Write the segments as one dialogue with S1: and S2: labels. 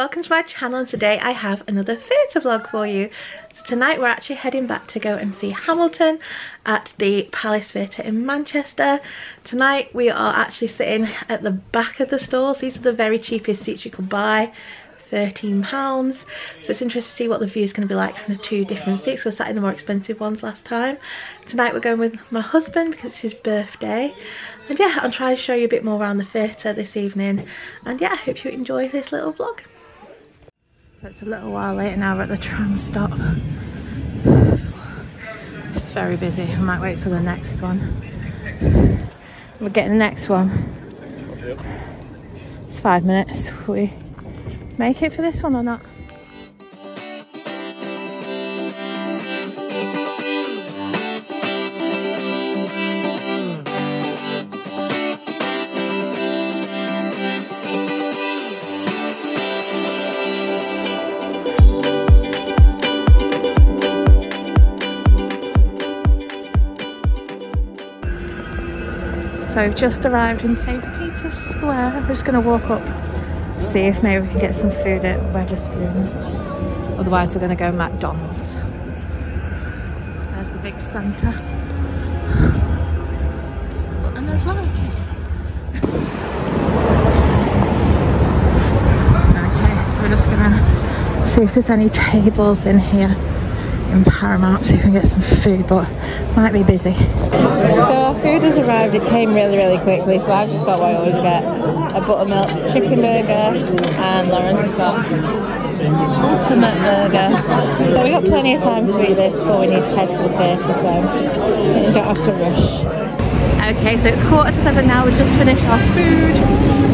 S1: welcome to my channel and today I have another theatre vlog for you. So tonight we're actually heading back to go and see Hamilton at the Palace Theatre in Manchester. Tonight we are actually sitting at the back of the stalls. These are the very cheapest seats you could buy. £13 so it's interesting to see what the view is going to be like from the two different seats I sat in the more expensive ones last time tonight we're going with my husband because it's his birthday and yeah I'll try to show you a bit more around the theatre this evening and yeah I hope you enjoy this little vlog it's a little while later now we're at the tram stop. It's very busy. I might wait for the next one. We're getting the next one. It's five minutes. Will we make it for this one or not? So we've just arrived in St. Peter's Square. We're just going to walk up see if maybe we can get some food at Wetherspoons. Otherwise we're going to go McDonald's. There's the big Santa. And there's lights. Okay, so we're just going to see if there's any tables in here in Paramount see if we can get some food but might be busy. So our food has arrived, it came really really quickly so I've just got what I always get, a buttermilk chicken burger and Lawrence has got ultimate burger. So we got plenty of time to eat this before we need to head to the theatre so you don't have to rush. Okay, so it's quarter to seven now, we just finished our food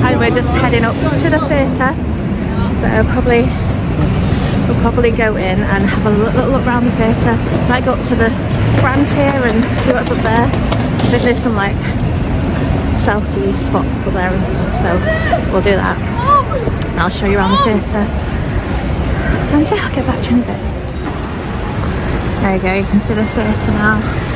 S1: and we're just heading up to the theatre. So probably we'll probably go in and have a little look around the theatre. Might go up to the grand tier and see what's up there. I think there's some like selfie spots up there and stuff, so we'll do that. And I'll show you around the theatre. And yeah, I'll get back to you in a bit. There you go, you can see the theatre now.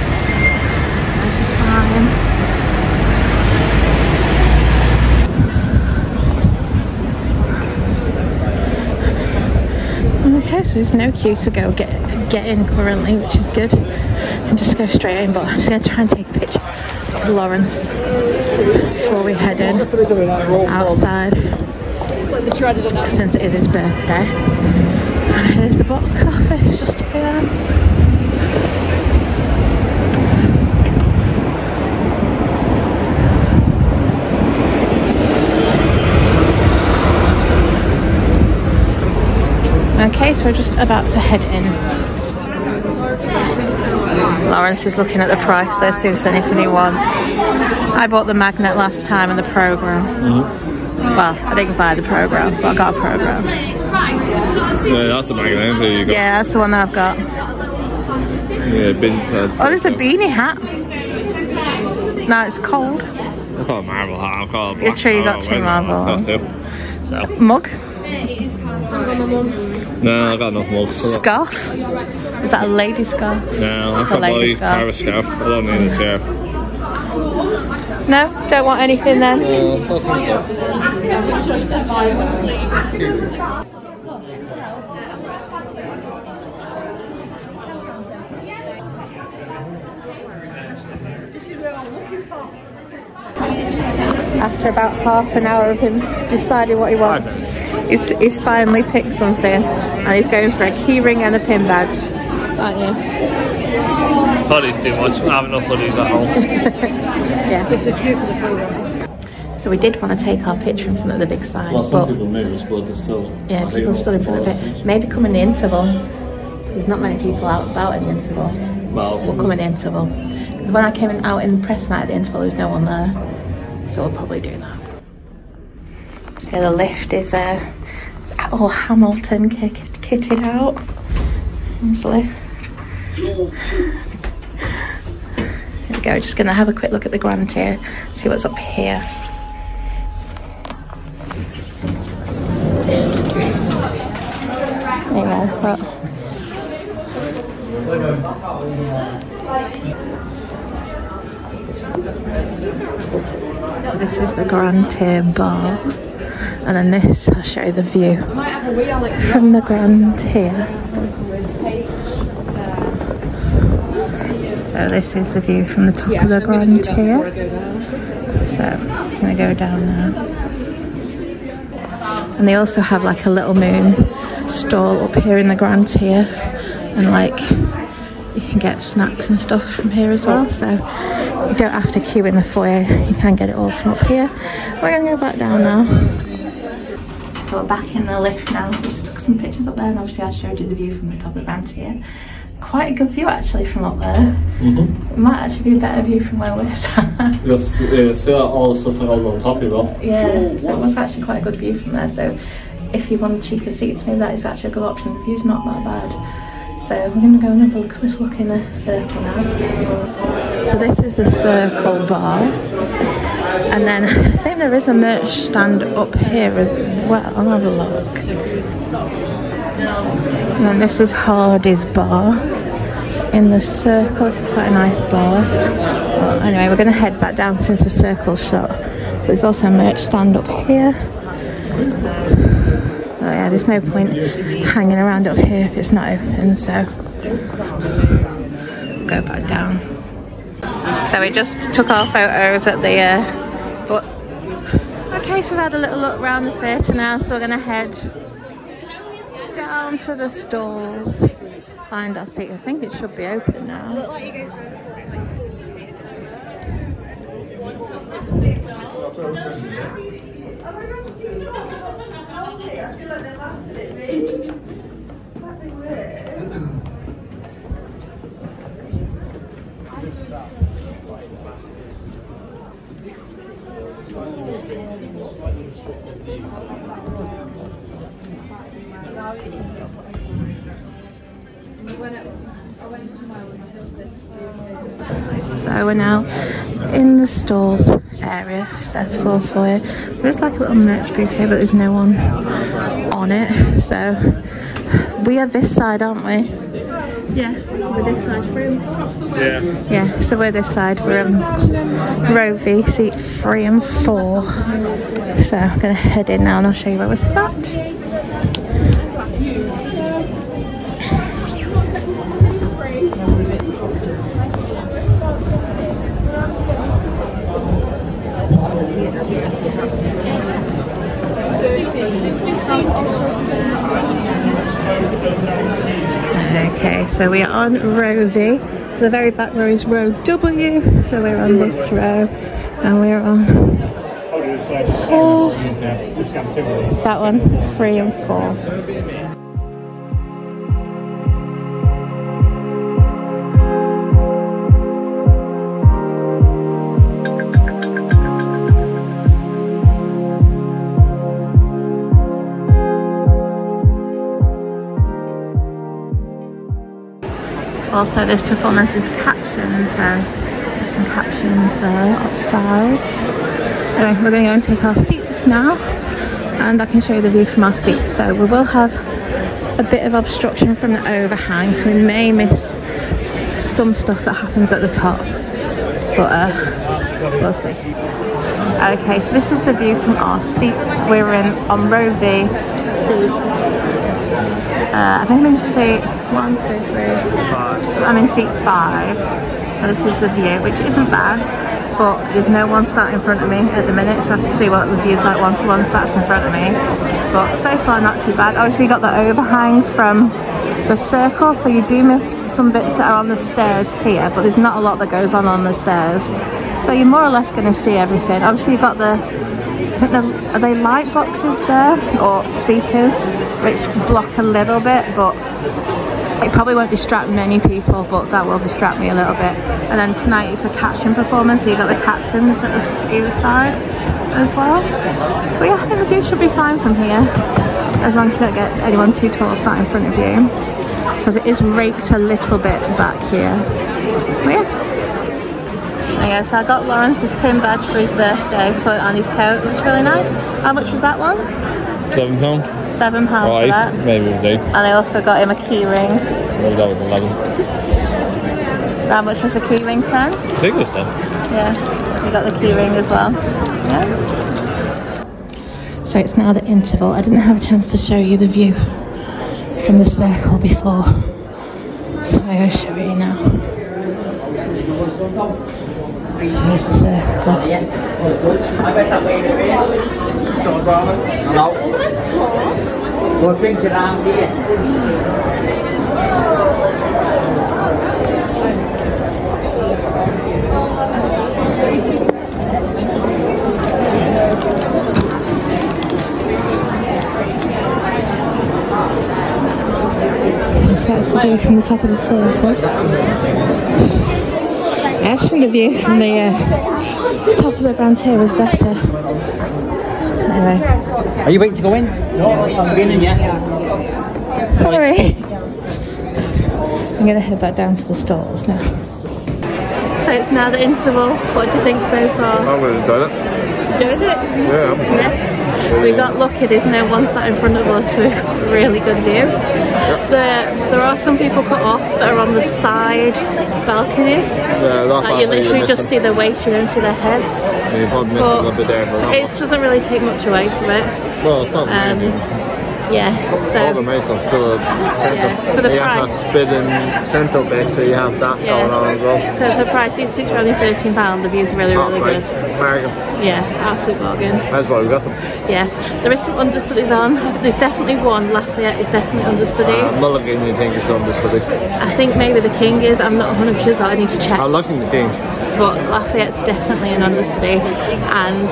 S1: Sign. Okay, so there's no queue to go get get in currently, which is good. And just go straight in, but I'm just to try and take a picture of Lawrence before we head in outside. Since it is his birthday. And here's the box office just here. Okay, so we're just about to head in. Lawrence is looking at the price there, see if there's anything he wants. I bought the magnet last time in the program. Mm -hmm. Well, I didn't buy the program, but I got a program.
S2: Yeah, that's the magnet.
S1: Yeah, that's the one that I've got.
S2: Yeah, bin said.
S1: Oh, there's a beanie hat. No, it's cold.
S2: I've got a marble hat. I've got a black
S1: You're true, you got two marble. So. Mug.
S2: No, I got enough mugs.
S1: Scarf? Is that a lady scarf?
S2: No, I've got a lady scarf. a scarf. I don't need a scarf.
S1: No? Don't want anything then?
S2: No, I
S1: After about half an hour of him deciding what he wants he's, he's finally picked something and he's going for a keyring and a pin badge. Aren't you?
S2: Hoodies too much. I have enough hoodies at home.
S1: yeah. So we did want to take our picture in front of the big sign.
S2: Well, some people moved, but they're still...
S1: Yeah, people stood in front of it. Maybe come in the interval. There's not many people out about in the interval.
S2: Well,
S1: we'll come in the interval. Because when I came out in the press night at the interval, there was no one there. So we'll probably do that. So the lift is uh, all Hamilton kit kitted out. There's the lift. Here we go, just gonna have a quick look at the grand tier, see what's up here. There you go. This is the Grand Tier Bar. And then this, I'll show you the view from the Grand Tier. So this is the view from the top of the Grand Tier. So I'm gonna go down there. And they also have like a little moon stall up here in the Grand Tier. And like you can get snacks and stuff from here as well. So you don't have to queue in the foyer. You can get it all from up here. We're gonna go back down now. So we're back in the lift now. Just took some pictures up there and obviously I showed you the view from the top of Grand Tier. Quite a good view actually from up there.
S2: Mm-hmm.
S1: It might actually be a better view from where we're sat.
S2: You'll see, uh, all the stuff that on top of you, well.
S1: Yeah, so it was actually quite a good view from there. So if you want cheaper seats, maybe that is actually a good option. The view's not that bad. So we're going to go and have a look, little look in the circle now. So this is the circle bar. And then I think there is a merch stand up here as well. I'll have a look. And then this is Hardy's bar in the circle. Is quite a nice bar. Well, anyway, we're going to head back down to the circle shop. There's also a merch stand up here. Oh yeah, there's no point hanging around up here if it's not open, so go back down. So we just took our photos at the uh, but okay, so we've had a little look around the theatre now, so we're gonna head down to the stalls, find our seat. I think it should be open now. So we're now in the stalls area, that's fourth foyer. There's like a little merch booth here, but there's no one on it. So we are this side, aren't we? Yeah, we're this side through.
S2: Yeah.
S1: Yeah, so we're this side. We're um, row V, seat three and four. So I'm gonna head in now and I'll show you where we're sat. Okay, so we are on row V. So the very back row is row W. So we're on this row, and we're on. That one, three and four. Also, this performance is captioned, so there's some captions there outside. Anyway, we're going to go and take our seats now, and I can show you the view from our seats. So we will have a bit of obstruction from the overhang, so we may miss some stuff that happens at the top, but uh, we'll see. Okay, so this is the view from our seats. We're in on row V. Uh, I think I'm in seat one, two, three. I'm in seat five. This is the view, which isn't bad, but there's no one sat in front of me at the minute, so I have to see what the view's like once one sats in front of me. But so far, not too bad. Obviously, got the overhang from the circle, so you do miss some bits that are on the stairs here, but there's not a lot that goes on on the stairs. So you're more or less going to see everything. Obviously, you've got the are they light boxes there or speakers which block a little bit but it probably won't distract many people but that will distract me a little bit and then tonight it's a caption performance so you've got the captions at the either side as well but yeah I think the view should be fine from here as long as you don't get anyone too tall sat in front of you because it is raped a little bit back here but yeah Okay, so I got Lawrence's pin badge for his birthday put on his coat. Looks really nice. How much was that one?
S2: Seven pound?
S1: Seven pounds for that.
S2: Maybe it was eight.
S1: And I also got him a key ring.
S2: Maybe that was eleven.
S1: How much was the key ring? Ten?
S2: I think it was ten.
S1: Yeah. You got the key ring as well. Yeah. So it's now the interval. I didn't have a chance to show you the view from the circle before. So I'll show you now. That's the view from the top of the circle. Actually, the view from the uh, top of the Grand Tier was better. Anyway,
S3: Are you waiting to go in? No, I'm getting yeah.
S1: sorry. I'm going to head back down to the stalls now. So it's now the interval. What do you think so far?
S2: I really enjoyed it.
S1: Doing it?
S2: Yeah.
S1: Yeah. We got lucky, there's no one sat in front of us, so we've got a really good view. There, there are some people cut off that are on the side balconies.
S2: Yeah,
S1: Like you literally just see their waist, you don't see their heads.
S2: You've probably missed a little bit there, but
S1: It doesn't really take much away from it.
S2: Well, it's not
S1: Um, yeah,
S2: All the
S1: so
S2: main stuff's still a centre.
S1: Yeah, for the
S2: you have
S1: price.
S2: that spinning centre bit, so you have that
S1: Yeah.
S2: going on as well.
S1: so the price is only thirteen pound. The view's really
S2: Oh,
S1: really
S2: right.
S1: good.
S2: Bargain.
S1: Yeah, absolute bargain.
S2: That's why we got them.
S1: Yeah, there is some understudies on. There's definitely one. Lafayette is definitely understudy.
S2: Uh, Mulligan, you think is understudy.
S1: I think maybe the King is. I'm not 100 percent I need to check.
S2: I'm looking the king.
S1: but Lafayette's definitely an understudy and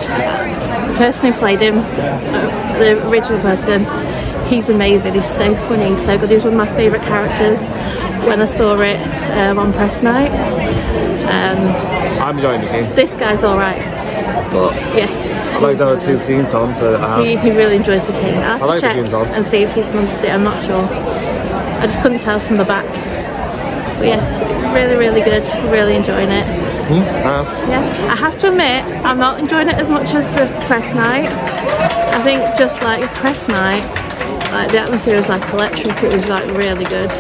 S1: the person who played him uh, the original person he's amazing he's so funny he's so good he's one of my favourite characters when I saw it um, on press night um,
S2: I'm enjoying the king.
S1: this guy's alright but yeah.
S2: I like the other two king on, so I
S1: he, he really enjoys the king I'll have
S2: I
S1: to
S2: like the
S1: check
S2: King's songs.
S1: and see if he's understudy I'm not sure. I just couldn't tell from the back. But yeah really really good. Really enjoying it?
S2: Uh,
S1: Yeah, I have to admit, I'm not enjoying it as much as the press night. I think just like press night, like the atmosphere was like electric, it was like really good.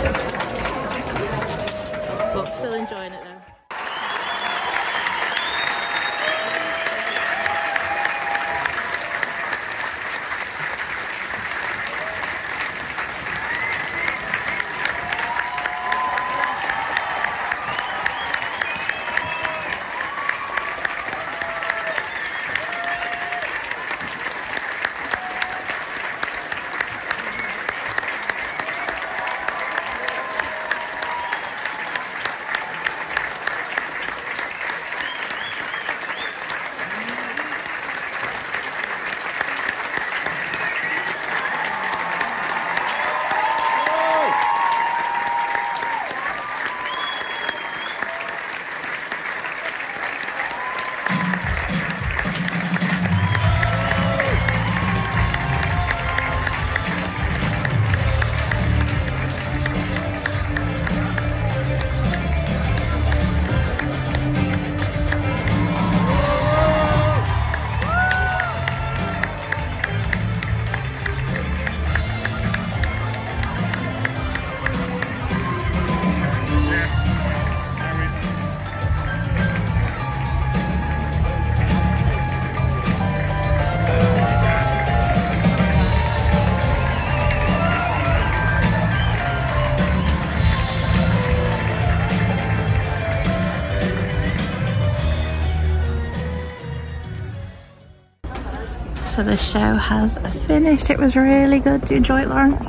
S1: So the show has finished. It was really good. Do you enjoy it, Lawrence?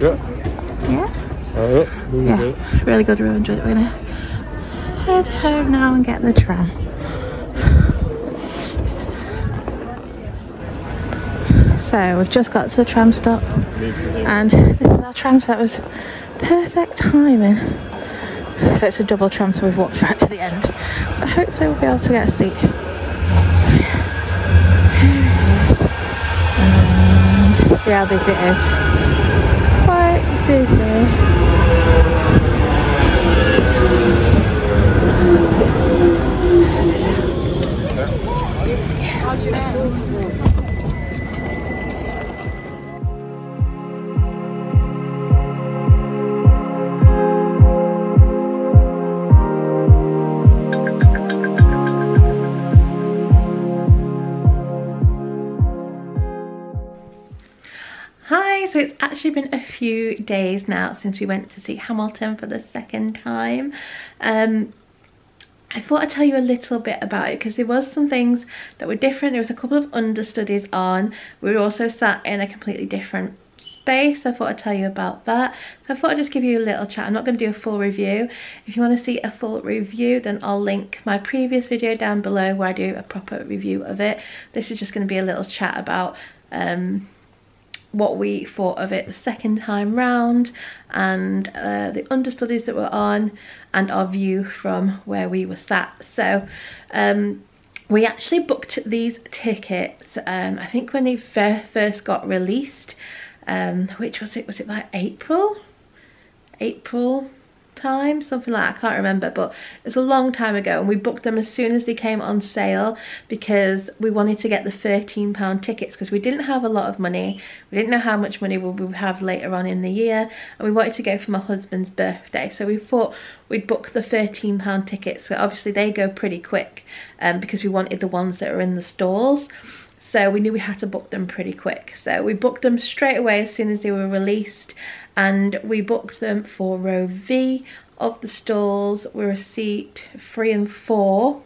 S2: yeah.
S1: Yeah?
S2: Uh, yeah. really
S1: Yeah,
S2: good.
S1: really good. Really enjoyed it. We're gonna head home now and get the tram. So we've just got to the tram stop, and this is our tram. So that was perfect timing. So it's a double tram, so we've walked right to the end. So hopefully we'll be able to get a seat. Here it is. It is. It's quite busy. It's actually been a few days now since we went to see Hamilton for the second time. Um, I thought I'd tell you a little bit about it because there was some things that were different. There was a couple of understudies on. We were also sat in a completely different space. I thought I'd tell you about that. So I thought I'd just give you a little chat. I'm not going to do a full review. If you want to see a full review, then I'll link my previous video down below where I do a proper review of it. This is just going to be a little chat about um, what we thought of it the second time round and uh, the understudies that were on and our view from where we were sat. So um, we actually booked these tickets, um, I think when they first got released, um, which was it, was it like April? April time something like I can't remember but it's a long time ago and we booked them as soon as they came on sale because we wanted to get the 13 pound tickets because we didn't have a lot of money we didn't know how much money we would have later on in the year and we wanted to go for my husband's birthday so we thought we'd book the 13 pound tickets so obviously they go pretty quick um, because we wanted the ones that are in the stalls so we knew we had to book them pretty quick so we booked them straight away as soon as they were released and we booked them for row V of the stalls. We're a seat three and four.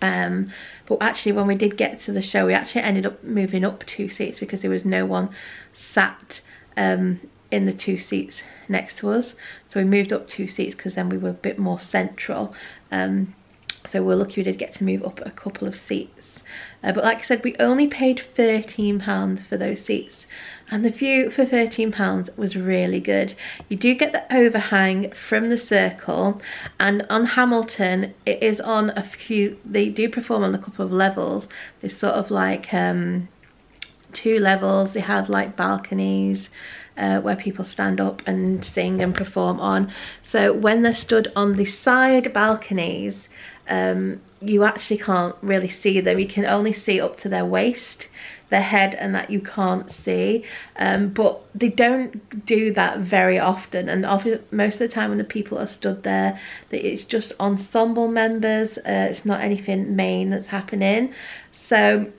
S1: Um, but actually when we did get to the show, we actually ended up moving up two seats because there was no one sat um, in the two seats next to us. So we moved up two seats because then we were a bit more central. Um, so we're lucky we did get to move up a couple of seats. Uh, but like I said, we only paid £13 for those seats and the view for £13 was really good. You do get the overhang from the circle and on Hamilton it is on a few, they do perform on a couple of levels. There's sort of like um, two levels, they have like balconies uh, where people stand up and sing and perform on. So when they're stood on the side balconies, um, you actually can't really see them. You can only see up to their waist their head and that you can't see. Um, but they don't do that very often. And often, most of the time when the people are stood there it's just ensemble members. Uh, it's not anything main that's happening. So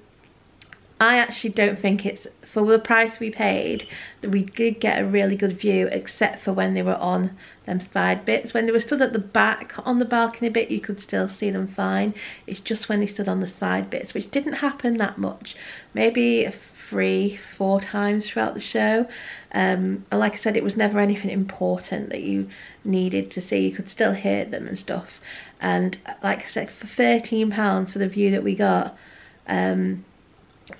S1: I actually don't think it's for the price we paid that we did get a really good view except for when they were on them side bits. When they were stood at the back on the balcony bit you could still see them fine. It's just when they stood on the side bits which didn't happen that much. Maybe three four times throughout the show. Um, and like I said it was never anything important that you needed to see. You could still hear them and stuff. And like I said for 13 pounds for the view that we got um,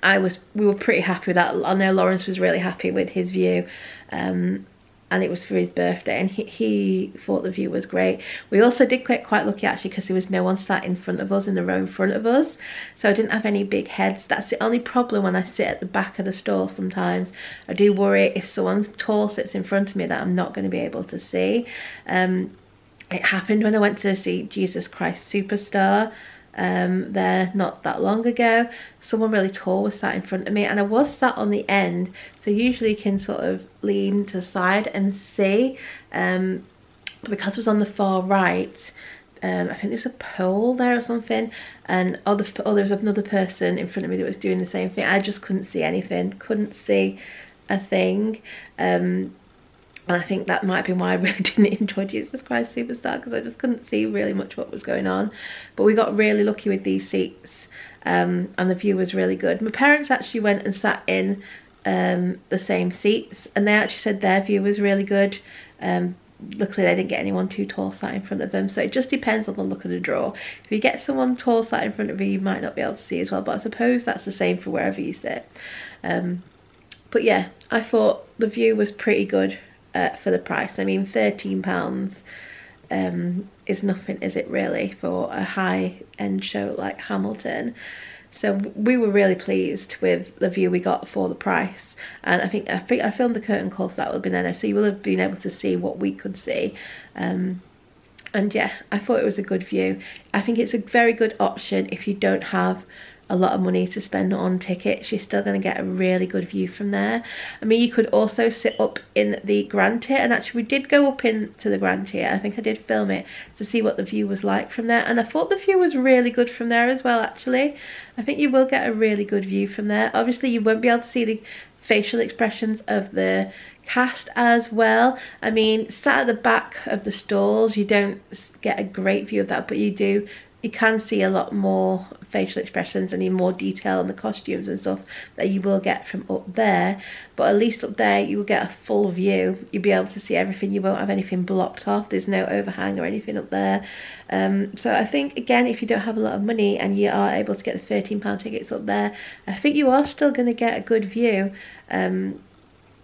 S1: I was we were pretty happy with that. I know Lawrence was really happy with his view. Um, and it was for his birthday and he, he thought the view was great. We also did get quite lucky actually because there was no one sat in front of us in the row in front of us so I didn't have any big heads. That's the only problem when I sit at the back of the store sometimes. I do worry if someone tall sits in front of me that I'm not going to be able to see. Um, it happened when I went to see Jesus Christ Superstar um, there not that long ago. Someone really tall was sat in front of me and I was sat on the end so usually you can sort of lean to the side and see. Um, because it was on the far right um, I think there was a pole there or something and oh, oh there was another person in front of me that was doing the same thing. I just couldn't see anything couldn't see a thing. Um, and I think that might be why I really didn't enjoy Jesus Christ Superstar because I just couldn't see really much what was going on. But we got really lucky with these seats um, and the view was really good. My parents actually went and sat in um, the same seats and they actually said their view was really good. Um, luckily they didn't get anyone too tall sat in front of them so it just depends on the look of the draw if you get someone tall sat in front of you you might not be able to see as well but I suppose that's the same for wherever you sit um, but yeah I thought the view was pretty good uh, for the price. I mean, £13 um, is nothing, is it really, for a high-end show like Hamilton. So we were really pleased with the view we got for the price. And I think I think I filmed the curtain call so that would have been there. So you will have been able to see what we could see. Um, and yeah, I thought it was a good view. I think it's a very good option if you don't have a lot of money to spend on tickets. You're still going to get a really good view from there. I mean you could also sit up in the grand tier and actually we did go up into the grand tier. I think i did film it to see what the view was like from there and i thought the view was really good from there as well actually. I think you will get a really good view from there. Obviously you won't be able to see the facial expressions of the cast as well. I mean, sat at the back of the stalls, you don't get a great view of that, but you do you can see a lot more facial expressions and in more detail on the costumes and stuff that you will get from up there but at least up there you will get a full view. You'll be able to see everything. You won't have anything blocked off. There's no overhang or anything up there. Um, so I think again if you don't have a lot of money and you are able to get the 13 pound tickets up there I think you are still going to get a good view. Um,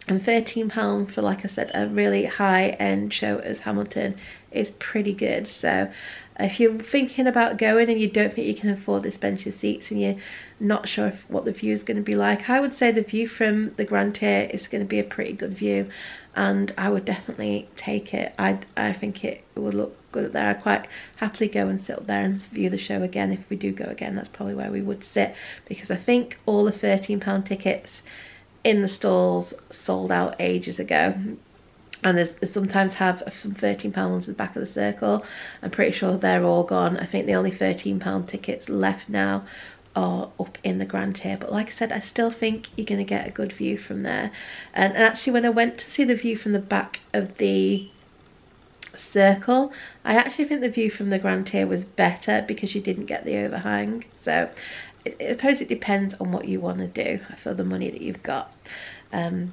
S1: and £13 for like I said a really high end show as Hamilton is pretty good. So if you're thinking about going and you don't think you can afford to bench your seats and you're not sure if, what the view is going to be like, I would say the view from the Grand Tier is going to be a pretty good view and I would definitely take it. I, I think it would look good up there. I'd quite happily go and sit up there and view the show again. If we do go again, that's probably where we would sit because I think all the £13 tickets in the stalls sold out ages ago and there's, sometimes have some 13 pounds at the back of the circle. I'm pretty sure they're all gone. I think the only 13 pound tickets left now are up in the grand tier. But like i said i still think you're going to get a good view from there. And, and actually when i went to see the view from the back of the circle i actually think the view from the grand tier was better because you didn't get the overhang. So I suppose it depends on what you want to do for the money that you've got. Um,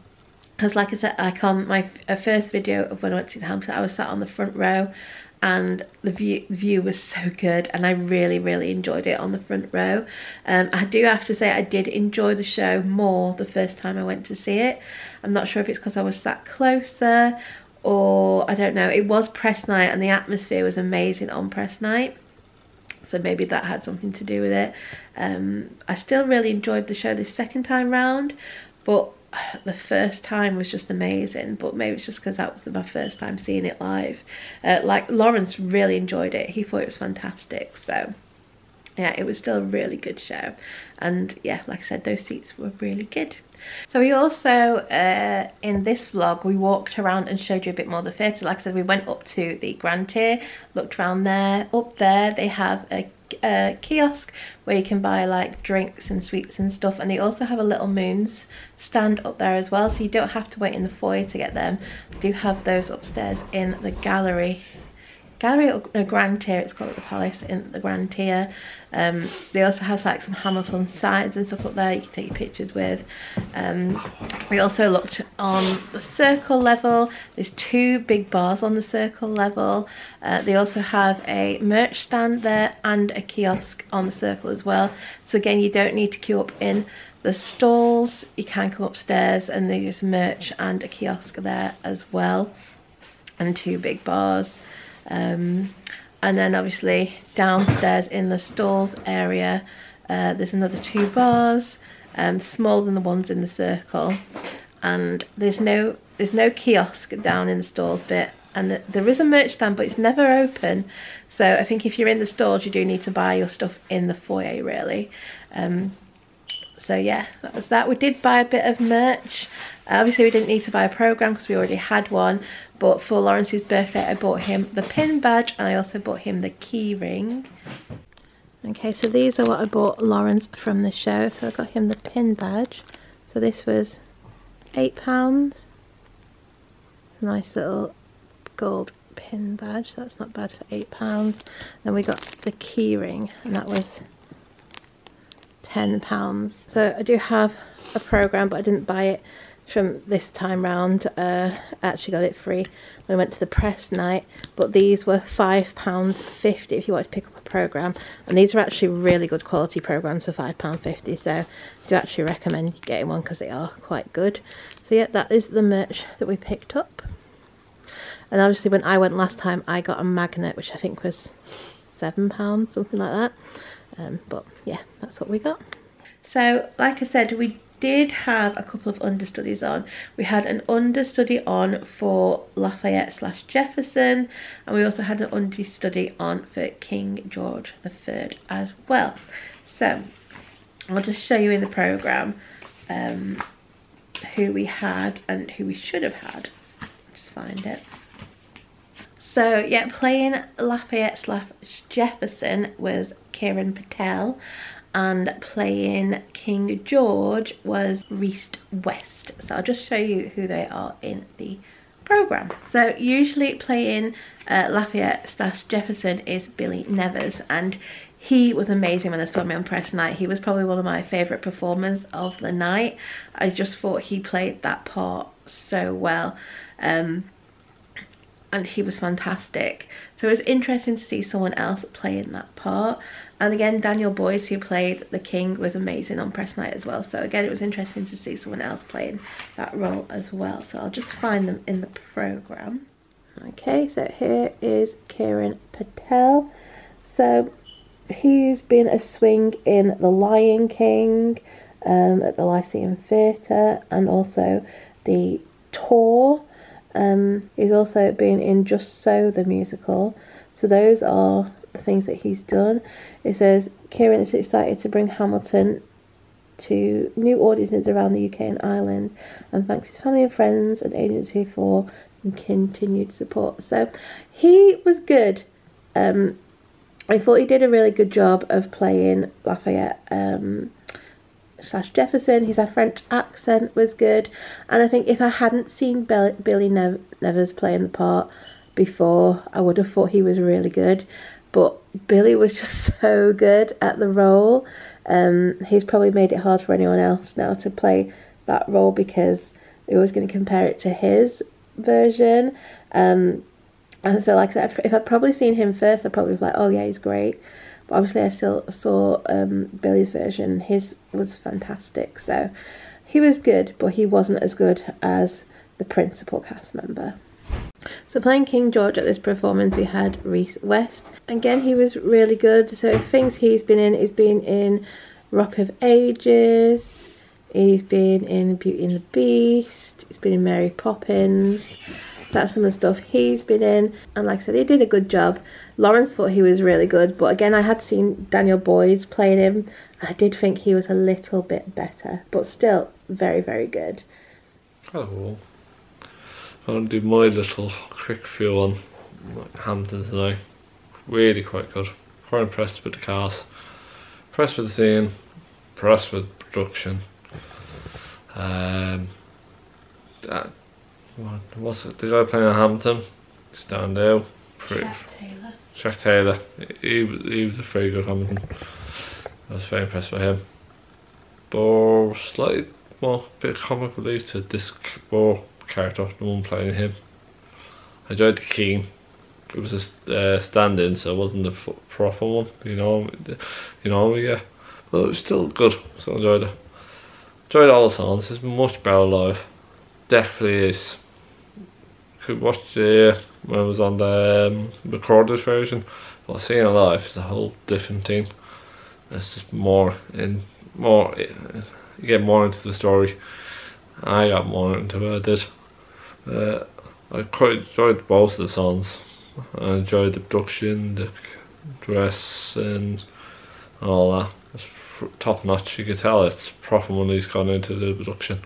S1: because like I said I can't my first video of when I went to the Hampton I was sat on the front row and the view, view was so good and I really really enjoyed it on the front row. Um, I do have to say I did enjoy the show more the first time I went to see it. I'm not sure if it's because I was sat closer or I don't know it was press night and the atmosphere was amazing on press night. So maybe that had something to do with it. Um, I still really enjoyed the show this second time round but the first time was just amazing but maybe it's just because that was my first time seeing it live. Uh, like Lawrence really enjoyed it. He thought it was fantastic so yeah it was still a really good show. And yeah like I said those seats were really good so we also uh, in this vlog we walked around and showed you a bit more of the theatre. Like I said we went up to the Grand Tier looked around there. Up there they have a a kiosk where you can buy like drinks and sweets and stuff and they also have a little moons stand up there as well so you don't have to wait in the foyer to get them. They do have those upstairs in the gallery gallery no grand tier it's called the palace in the grand tier. Um, they also have like some hamilton signs and stuff up there you can take your pictures with. Um, we also looked on the circle level. There's two big bars on the circle level. Uh, they also have a merch stand there and a kiosk on the circle as well. So again you don't need to queue up in the stalls. You can come upstairs and there's merch and a kiosk there as well and two big bars um, and then obviously downstairs in the stalls area uh, there's another two bars um, smaller than the ones in the circle. And there's no there's no kiosk down in the stalls bit. And the, there is a merch stand but it's never open. So I think if you're in the stalls you do need to buy your stuff in the foyer really. Um, so yeah that was that. We did buy a bit of merch. Obviously we didn't need to buy a program because we already had one but for Lawrence's birthday I bought him the pin badge and I also bought him the key ring. Okay so these are what I bought Lawrence from the show. So I got him the pin badge. So this was eight pounds. Nice little gold pin badge. That's not bad for eight pounds. And we got the key ring and that was 10 pounds. So I do have a program but I didn't buy it from this time round. Uh, actually got it free when I went to the press night, but these were £5.50 if you want to pick up a programme. And these are actually really good quality programmes for £5.50, so I do actually recommend getting one because they are quite good. So yeah, that is the merch that we picked up. And obviously when I went last time, I got a magnet, which I think was £7, something like that. Um, but yeah, that's what we got. So like I said, we did have a couple of understudies on. We had an understudy on for Lafayette slash Jefferson and we also had an understudy on for King George III as well. So I'll just show you in the programme um, who we had and who we should have had. Just find it. So yeah, playing Lafayette slash Jefferson was Kiran Patel and playing King George was Rhys West. So I'll just show you who they are in the program. So usually playing uh, Lafayette slash Jefferson is Billy Nevers and he was amazing when I saw him on press night. He was probably one of my favourite performers of the night. I just thought he played that part so well. Um, and he was fantastic. So it was interesting to see someone else playing that part. And again, Daniel Boys, who played the King, was amazing on press night as well. So again, it was interesting to see someone else playing that role as well. So I'll just find them in the programme. Okay, so here is Kiran Patel. So he's been a swing in The Lion King um, at the Lyceum Theatre and also the tour. Um, he's also been in Just So the musical. So those are things that he's done. It says Kiran is excited to bring Hamilton to new audiences around the UK and Ireland and thanks his family and friends and agency for continued support. So he was good. Um, I thought he did a really good job of playing Lafayette um, slash Jefferson. His French accent was good, and I think if I hadn't seen Bill, Billy Nev- Nevers playing the part before, I would have thought he was really good. But Billy was just so good at the role. Um, he's probably made it hard for anyone else now to play that role because we was going to compare it to his version. Um, and so, like I said, if I'd probably seen him first, I'd probably be like, oh yeah, he's great. But obviously, I still saw um, Billy's version. His was fantastic. So he was good, but he wasn't as good as the principal cast member. So playing King George at this performance, we had Rhys West. Again, he was really good. So things he's been in, he's been in Rock of Ages. He's been in Beauty and the Beast. He's been in Mary Poppins that's some of the stuff he's been in and like I said he did a good job Lawrence thought he was really good but again I had seen Daniel Boys playing him I did think he was a little bit better but still very very good
S2: hello I'll do my little quick feel on Hampton tonight really quite good quite impressed with the cast impressed with the scene impressed with production um, that what was it? The guy playing at Hampton, stand out.
S1: Pretty. Taylor.
S2: Shaq Taylor. He, he was a very good Hampton. I was very impressed by him. But slightly more bit of comic relief to this more character, the one playing him. I enjoyed the King. It was a uh, stand-in, so it wasn't the proper one. You know, you know, yeah. But it was still good. Still enjoyed it. Enjoyed all the songs. It's much better live. Definitely is could watch the when I was on the um, recorded version, but seeing it live is a whole different thing. It's just more in more you get more into the story. I got more into it. I did. Uh, I quite enjoyed both of the songs. I enjoyed the production, the dress, and all that. It's top notch. You can tell it's proper money's gone into the production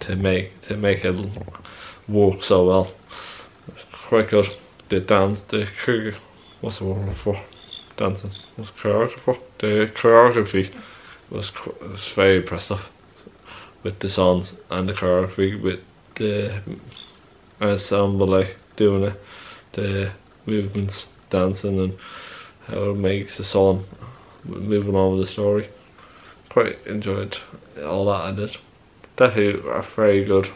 S2: to make to make it work so well quite good. The dance, the what's the word for dancing? What's choreographer? The choreography was was very impressive with the songs and the choreography with the ensemble doing it, the movements, dancing, and how it makes the song moving on with the story. Quite enjoyed all that I did. Definitely a very good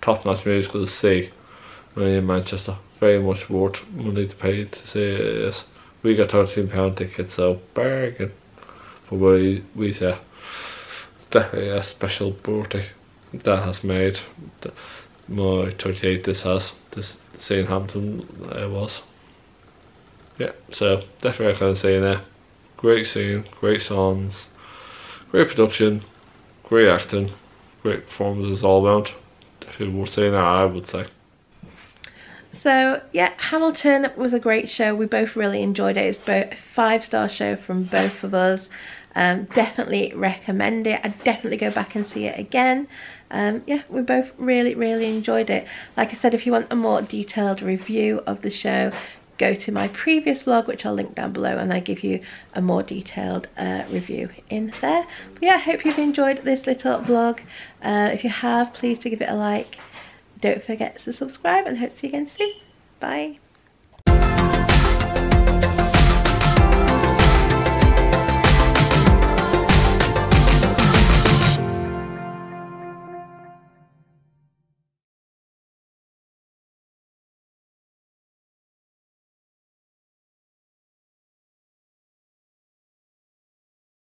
S2: top notch musical to see in Manchester. Very much worth money to pay to see this. We got £13 tickets, so bargain for what we, we say. Definitely a special birthday that has made my 38 this has, this seeing Hampton uh, was. Yeah, so definitely can say there. Great scene, great songs, great production, great acting, great performances all around. Definitely worth seeing that I would say.
S1: So yeah, Hamilton was a great show. We both really enjoyed it. It's a five star show from both of us. Um, definitely recommend it. I'd definitely go back and see it again. Um, yeah, we both really, really enjoyed it. Like I said, if you want a more detailed review of the show, go to my previous vlog, which I'll link down below, and I give you a more detailed uh, review in there. But yeah, I hope you've enjoyed this little vlog. Uh, if you have, please do give it a like. Don't forget to subscribe and hope to see you again soon. Bye.